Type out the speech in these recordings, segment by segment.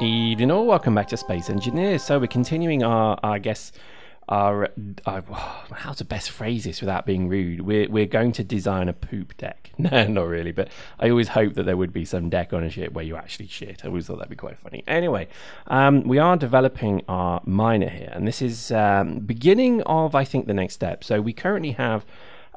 Evening all, welcome back to Space Engineers. So we're continuing our, I guess, our, our how to best phrase this without being rude. We're we're going to design a poop deck. No, not really, but I always hope that there would be some deck on a ship where you actually shit. I always thought that'd be quite funny. Anyway, um, we are developing our miner here, and this is um, beginning of I think the next step. So we currently have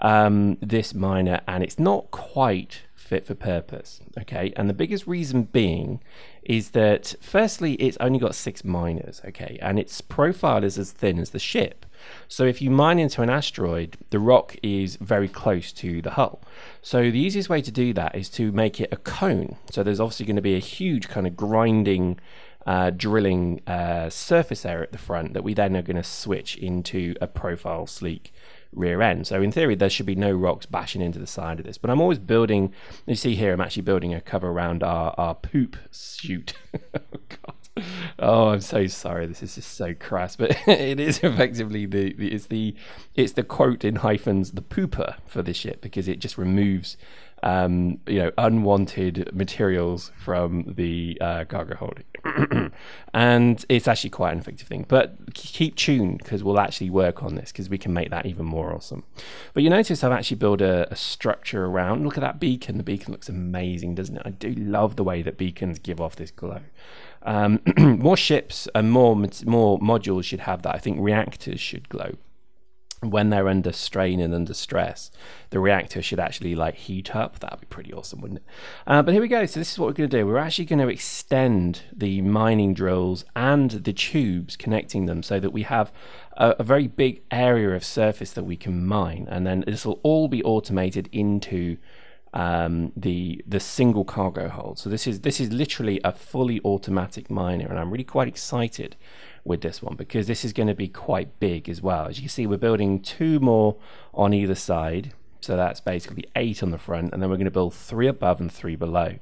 um, this miner, and it's not quite fit for purpose. Okay, and the biggest reason being is that firstly, it's only got six miners. Okay, and its profile is as thin as the ship. So if you mine into an asteroid, the rock is very close to the hull. So the easiest way to do that is to make it a cone. So there's obviously going to be a huge kind of grinding. Uh, drilling uh, surface area at the front that we then are going to switch into a profile sleek rear end. So in theory, there should be no rocks bashing into the side of this. But I'm always building, you see here, I'm actually building a cover around our, our poop chute. oh, God. Oh, I'm so sorry. This is just so crass, but it is effectively the, the it's the it's the quote in hyphens the pooper for this ship because it just removes um, you know, unwanted materials from the uh, cargo hold. and it's actually quite an effective thing. But keep tuned because we'll actually work on this because we can make that even more awesome. But you notice I've actually built a, a, structure around. Look at that beacon. The beacon looks amazing, doesn't it? I do love the way that beacons give off this glow. Um, more ships and more more modules should have that. I think reactors should glow when they're under strain and under stress, the reactor should actually like heat up. That'd be pretty awesome, wouldn't it? Uh, but here we go. So this is what we're going to do. We're actually going to extend the mining drills and the tubes connecting them so that we have a, a very big area of surface that we can mine, and then this will all be automated into um, the the single cargo hold. So this is this is literally a fully automatic miner, and I'm really quite excited with this one because this is going to be quite big as well. As you can see, we're building two more on either side. So that's basically eight on the front, and then we're going to build three above and three below.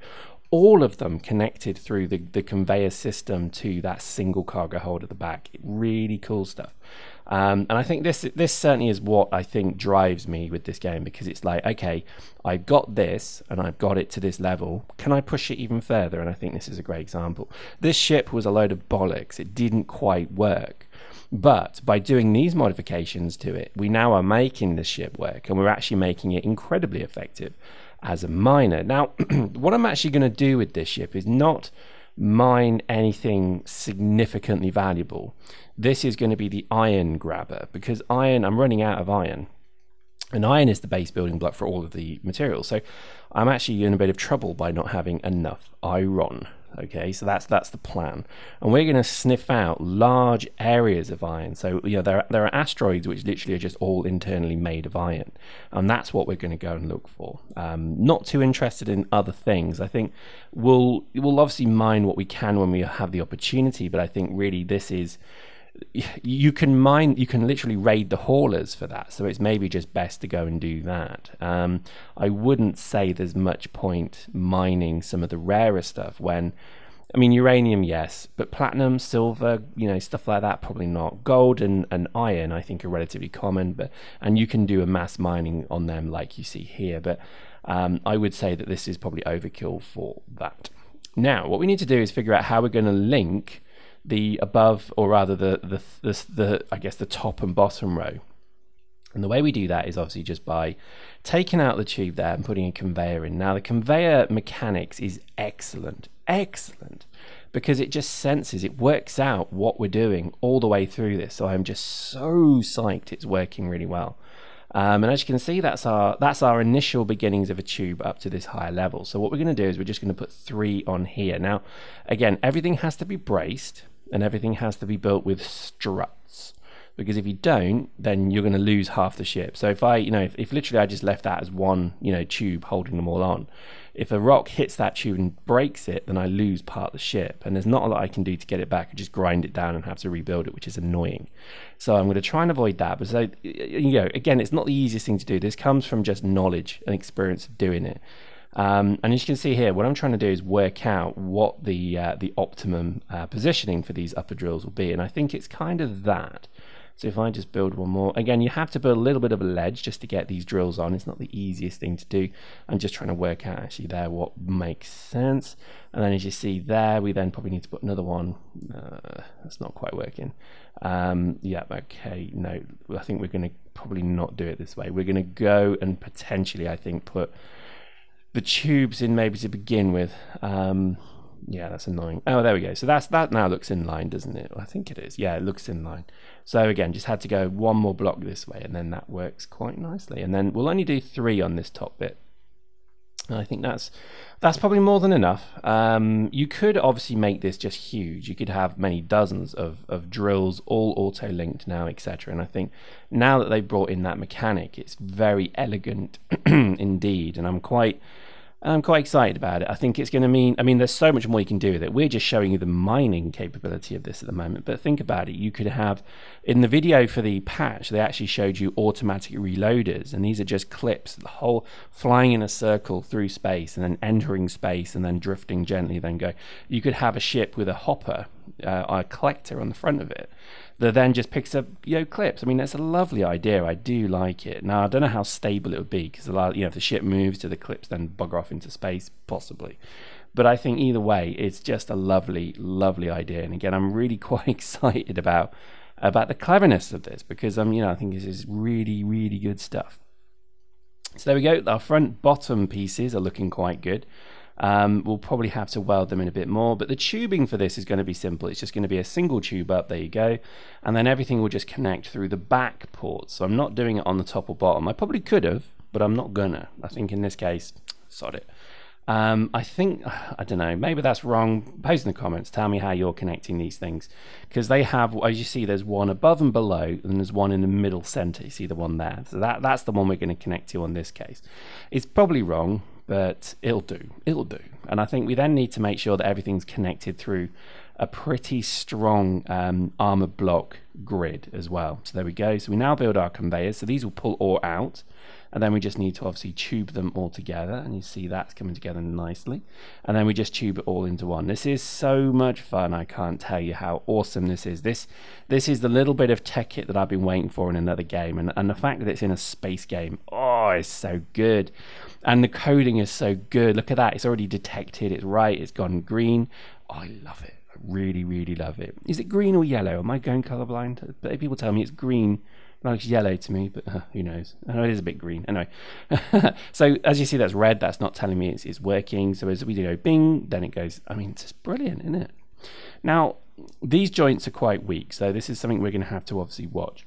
All of them connected through the, the conveyor system to that single cargo hold at the back. Really cool stuff. Um, and I think this this certainly is what I think drives me with this game because it's like, okay, I've got this and I've got it to this level. Can I push it even further? And I think this is a great example. This ship was a load of bollocks. It didn't quite work. But by doing these modifications to it, we now are making the ship work and we're actually making it incredibly effective as a miner. Now, what I'm actually going to do with this ship is not mine anything significantly valuable. This is going to be the iron grabber because iron, I'm running out of iron. And iron is the base building block for all of the materials. So I'm actually in a bit of trouble by not having enough iron. Okay, so that's that's the plan, and we're going to sniff out large areas of iron. So you know there are, there are asteroids which literally are just all internally made of iron, and that's what we're going to go and look for. Um, not too interested in other things. I think we'll we'll obviously mine what we can when we have the opportunity, but I think really this is you can mine you can literally raid the haulers for that. So it's maybe just best to go and do that. Um, i wouldn't say there's much point mining some of the rarer stuff when i mean uranium yes but platinum silver you know stuff like that probably not. Gold and, and iron i think are relatively common but and you can do a mass mining on them like you see here but um, i would say that this is probably overkill for that. Now what we need to do is figure out how we're going to link the above, or rather the, the, the, the, I guess the top and bottom row. And the way we do that is obviously just by taking out the tube there and putting a conveyor in. Now the conveyor mechanics is excellent, excellent, because it just senses, it works out what we're doing all the way through this. So I'm just so psyched it's working really well. Um, and as you can see, that's our that's our initial beginnings of a tube up to this higher level. So what we're going to do is we're just going to put three on here. Now, again, everything has to be braced and everything has to be built with struts. Because if you don't then you're going to lose half the ship. So if i you know if, if literally i just left that as one you know tube holding them all on if a rock hits that tube and breaks it then i lose part of the ship. And there's not a lot i can do to get it back. I just grind it down and have to rebuild it which is annoying. So i'm going to try and avoid that. But so you know again it's not the easiest thing to do. This comes from just knowledge and experience of doing it um, and as you can see here, what I'm trying to do is work out what the uh, the optimum uh, positioning for these upper drills will be, and I think it's kind of that. So if I just build one more, again, you have to build a little bit of a ledge just to get these drills on. It's not the easiest thing to do. I'm just trying to work out actually there what makes sense. And then as you see there, we then probably need to put another one. Uh, that's not quite working. Um, yeah, okay, no, I think we're going to probably not do it this way. We're going to go and potentially, I think, put the tubes in maybe to begin with. Um, yeah, that's annoying. Oh, there we go. So that's that now looks in line, doesn't it? I think it is. Yeah, it looks in line. So again, just had to go one more block this way, and then that works quite nicely. And then we'll only do three on this top bit. I think that's that's probably more than enough. Um, you could obviously make this just huge. You could have many dozens of, of drills, all auto-linked now, etc. And I think now that they've brought in that mechanic, it's very elegant indeed. And I'm quite I'm quite excited about it. I think it's going to mean, I mean, there's so much more you can do with it. We're just showing you the mining capability of this at the moment. But think about it. You could have, in the video for the patch, they actually showed you automatic reloaders. And these are just clips, the whole flying in a circle through space and then entering space and then drifting gently, then go. You could have a ship with a hopper, uh, a collector on the front of it that then just picks up you know clips. I mean, that's a lovely idea. I do like it. Now I don't know how stable it would be because a lot, you know, if the ship moves to the clips, then bugger off into space possibly. But I think either way, it's just a lovely, lovely idea. And again, I'm really quite excited about about the cleverness of this because I'm, um, you know, I think this is really, really good stuff. So there we go. Our front bottom pieces are looking quite good. Um, we'll probably have to weld them in a bit more, but the tubing for this is going to be simple. It's just going to be a single tube up, there you go, and then everything will just connect through the back ports. So I'm not doing it on the top or bottom. I probably could have, but I'm not gonna. I think in this case, sod it. Um, I think, I don't know, maybe that's wrong. Post in the comments, tell me how you're connecting these things. Because they have, as you see, there's one above and below, and there's one in the middle center. You see the one there. So that, that's the one we're going to connect to on this case. It's probably wrong, but it'll do. It'll do. And I think we then need to make sure that everything's connected through a pretty strong um, armor block grid as well. So there we go. So we now build our conveyors. So these will pull ore out and then we just need to obviously tube them all together and you see that's coming together nicely and then we just tube it all into one this is so much fun i can't tell you how awesome this is this this is the little bit of tech kit that i've been waiting for in another game and, and the fact that it's in a space game oh it's so good and the coding is so good look at that it's already detected it's right it's gone green oh, i love it I really really love it is it green or yellow am i going colorblind people tell me it's green It looks yellow to me, but uh, who knows? I know it is a bit green. Anyway, so as you see, that's red. That's not telling me it's, it's working. So as we go bing, then it goes. I mean, it's just brilliant, isn't it? Now, these joints are quite weak, so this is something we're going to have to obviously watch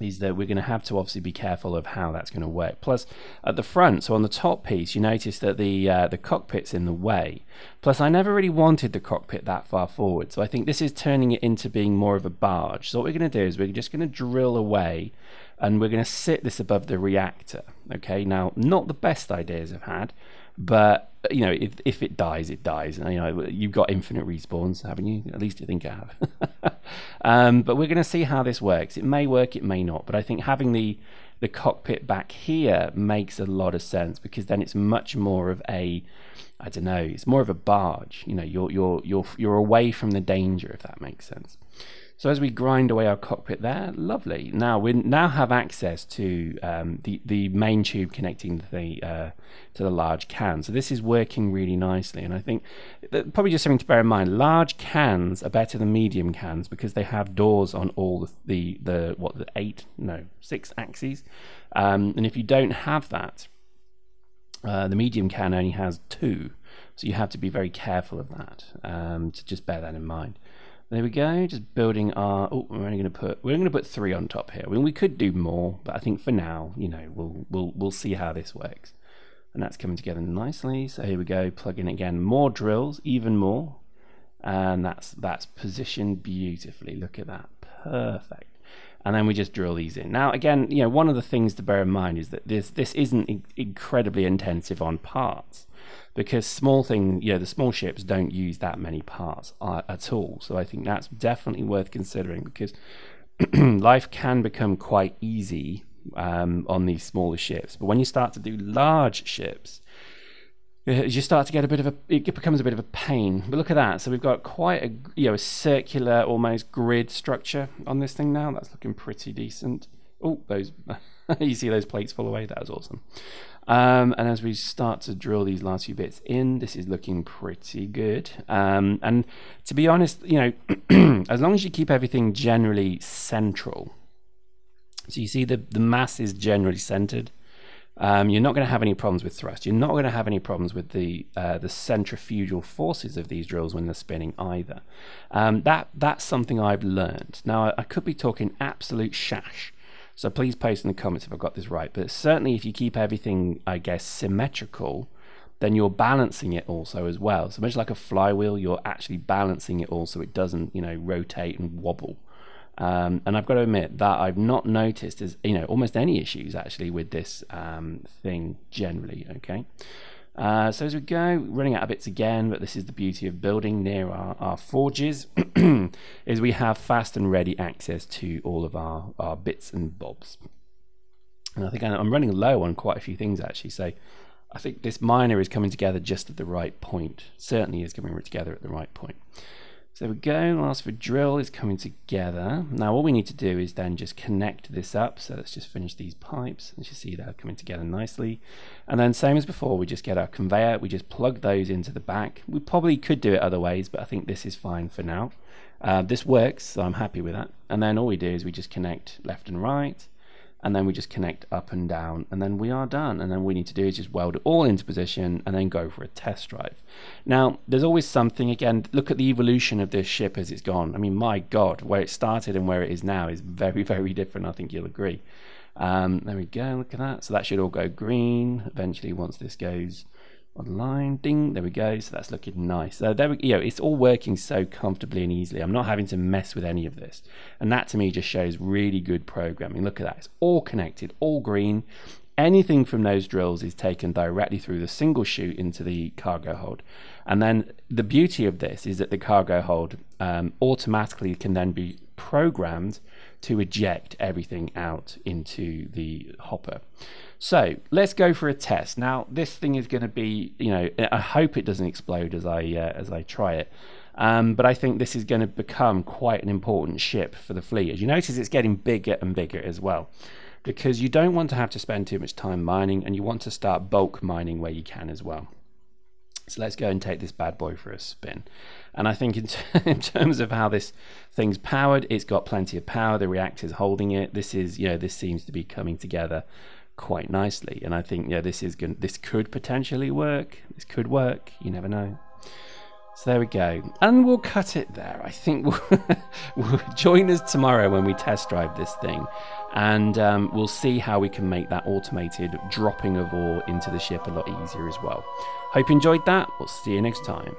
is that we're going to have to obviously be careful of how that's going to work. Plus, at the front, so on the top piece, you notice that the uh, the cockpit's in the way. Plus, I never really wanted the cockpit that far forward, so I think this is turning it into being more of a barge. So what we're going to do is we're just going to drill away, and we're going to sit this above the reactor. Okay, now not the best ideas I've had, but you know, if if it dies, it dies. And, You know, you've got infinite respawns, haven't you? At least you think I have. um, but we're going to see how this works. It may work, it may not. But I think having the the cockpit back here makes a lot of sense because then it's much more of a I don't know, it's more of a barge. You know, you're you're you're you're away from the danger if that makes sense. So as we grind away our cockpit there, lovely. Now we now have access to um, the the main tube connecting the uh, to the large can. So this is working really nicely, and I think probably just something to bear in mind. Large cans are better than medium cans because they have doors on all the the, the what the eight no six axes, um, and if you don't have that, uh, the medium can only has two. So you have to be very careful of that um, to just bear that in mind. There we go. Just building our. Oh, we're only going to put. We're going to put three on top here. I mean, we could do more, but I think for now, you know, we'll we'll we'll see how this works. And that's coming together nicely. So here we go. Plug in again. More drills, even more, and that's that's positioned beautifully. Look at that. Perfect. And then we just drill these in. Now, again, you know, one of the things to bear in mind is that this this isn't incredibly intensive on parts because small thing, you know, the small ships don't use that many parts uh, at all. So I think that's definitely worth considering because life can become quite easy um, on these smaller ships. But when you start to do large ships, you start to get a bit of a it becomes a bit of a pain. But look at that. So we've got quite a you know a circular almost grid structure on this thing now. That's looking pretty decent. Oh those you see those plates fall away? That was awesome. Um, and as we start to drill these last few bits in this is looking pretty good. Um, and to be honest you know as long as you keep everything generally central so you see the the mass is generally centered um, you're not going to have any problems with thrust. You're not going to have any problems with the uh, the centrifugal forces of these drills when they're spinning either. Um, that that's something I've learned. Now I, I, could be talking absolute shash, so please post in the comments if I've got this right. But certainly, if you keep everything, I guess, symmetrical, then you're balancing it also as well. So much like a flywheel, you're actually balancing it all so it doesn't, you know, rotate and wobble. Um, and I've got to admit that I've not noticed as you know almost any issues actually with this um, thing generally. Okay. Uh, so as we go, running out of bits again, but this is the beauty of building near our, our forges, is we have fast and ready access to all of our, our bits and bobs. And I think I'm running low on quite a few things actually, so I think this miner is coming together just at the right point. Certainly is coming together at the right point. So we go, last for drill is coming together. Now what we need to do is then just connect this up. So let's just finish these pipes. As you see they're coming together nicely. And then same as before, we just get our conveyor, we just plug those into the back. We probably could do it other ways, but I think this is fine for now. Uh, this works, so I'm happy with that. And then all we do is we just connect left and right and then we just connect up and down and then we are done. And then we need to do is just weld it all into position and then go for a test drive. Now there's always something again look at the evolution of this ship as it's gone. I mean my god where it started and where it is now is very very different i think you'll agree. Um, there we go look at that. So that should all go green. Eventually once this goes online ding there we go. So that's looking nice. So there we you know it's all working so comfortably and easily. I'm not having to mess with any of this. And that to me just shows really good programming. Look at that. It's all connected all green. Anything from those drills is taken directly through the single chute into the cargo hold. And then the beauty of this is that the cargo hold um, automatically can then be programmed to eject everything out into the hopper so let's go for a test. Now this thing is going to be, you know, I hope it doesn't explode as I uh, as I try it. Um, but I think this is going to become quite an important ship for the fleet. As you notice, it's getting bigger and bigger as well, because you don't want to have to spend too much time mining, and you want to start bulk mining where you can as well. So let's go and take this bad boy for a spin. And I think in, in, terms of how this thing's powered, it's got plenty of power. The reactor's holding it. This is, you know, this seems to be coming together quite nicely. And I think yeah, this is going this could potentially work. This could work. You never know. So there we go, and we'll cut it there. I think we'll, we'll join us tomorrow when we test drive this thing, and um, we'll see how we can make that automated dropping of ore into the ship a lot easier as well. Hope you enjoyed that. We'll see you next time.